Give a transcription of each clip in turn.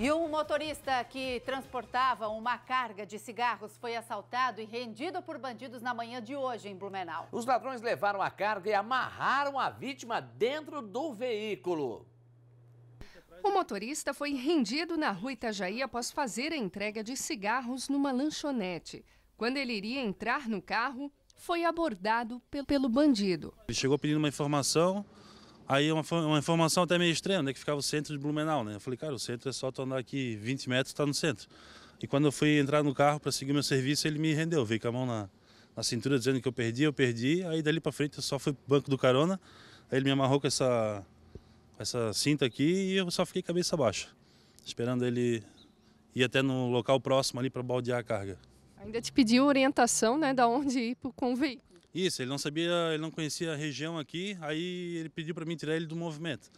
E um motorista que transportava uma carga de cigarros foi assaltado e rendido por bandidos na manhã de hoje em Blumenau. Os ladrões levaram a carga e amarraram a vítima dentro do veículo. O motorista foi rendido na rua Itajaí após fazer a entrega de cigarros numa lanchonete. Quando ele iria entrar no carro, foi abordado pelo bandido. Ele chegou pedindo uma informação, Aí uma, uma informação até meio estranha, onde é que ficava o centro de Blumenau, né? Eu falei, cara, o centro é só tu andar aqui 20 metros, está no centro. E quando eu fui entrar no carro para seguir meu serviço, ele me rendeu, veio com a mão na, na cintura dizendo que eu perdi, eu perdi. Aí dali para frente eu só fui pro banco do carona, aí ele me amarrou com essa, essa cinta aqui e eu só fiquei cabeça baixa, esperando ele ir até no local próximo ali para baldear a carga. Ainda te pediu orientação, né, da onde ir com o veículo. Isso, ele não sabia, ele não conhecia a região aqui, aí ele pediu para mim tirar ele do movimento.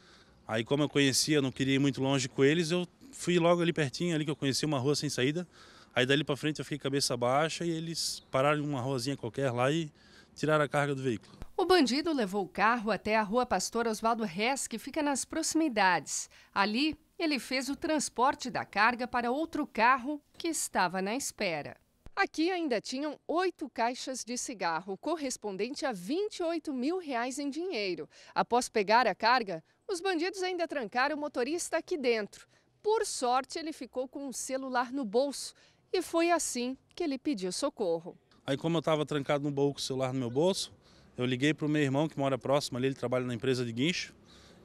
Aí como eu conhecia, não queria ir muito longe com eles, eu fui logo ali pertinho, ali que eu conhecia uma rua sem saída. Aí dali para frente eu fiquei cabeça baixa e eles pararam em uma ruazinha qualquer lá e tiraram a carga do veículo. O bandido levou o carro até a rua Pastor Oswaldo Hess, que fica nas proximidades. Ali, ele fez o transporte da carga para outro carro que estava na espera. Aqui ainda tinham oito caixas de cigarro, correspondente a 28 mil reais em dinheiro. Após pegar a carga, os bandidos ainda trancaram o motorista aqui dentro. Por sorte, ele ficou com um celular no bolso e foi assim que ele pediu socorro. Aí, como eu estava trancado no bolso, o celular no meu bolso, eu liguei para o meu irmão que mora próximo ali, ele trabalha na empresa de guincho.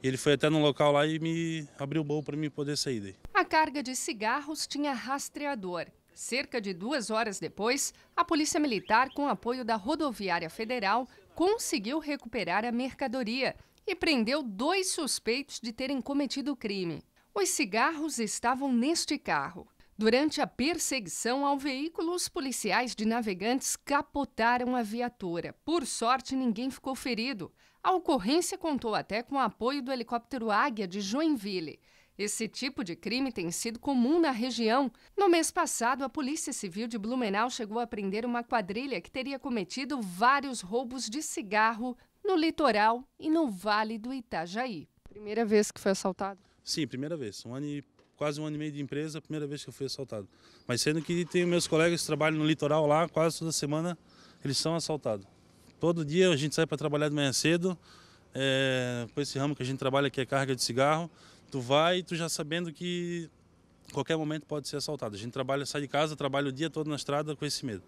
Ele foi até no local lá e me abriu o bolso para mim poder sair daí. A carga de cigarros tinha rastreador Cerca de duas horas depois, a Polícia Militar, com apoio da Rodoviária Federal, conseguiu recuperar a mercadoria e prendeu dois suspeitos de terem cometido o crime. Os cigarros estavam neste carro. Durante a perseguição ao veículo, os policiais de navegantes capotaram a viatura. Por sorte, ninguém ficou ferido. A ocorrência contou até com o apoio do helicóptero Águia de Joinville. Esse tipo de crime tem sido comum na região. No mês passado, a Polícia Civil de Blumenau chegou a prender uma quadrilha que teria cometido vários roubos de cigarro no litoral e no Vale do Itajaí. Primeira vez que foi assaltado? Sim, primeira vez. Um ano e, quase um ano e meio de empresa, primeira vez que eu fui assaltado. Mas sendo que tem meus colegas que trabalham no litoral lá, quase toda semana eles são assaltados. Todo dia a gente sai para trabalhar de manhã cedo, é, com esse ramo que a gente trabalha que é carga de cigarro. Tu vai, tu já sabendo que qualquer momento pode ser assaltado. A gente trabalha, sai de casa, trabalha o dia todo na estrada com esse medo.